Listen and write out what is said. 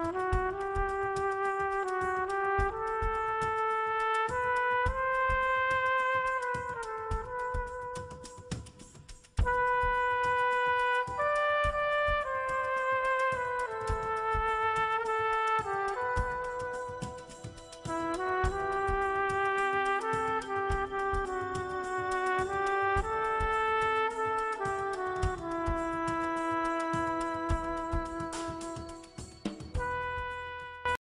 Bye.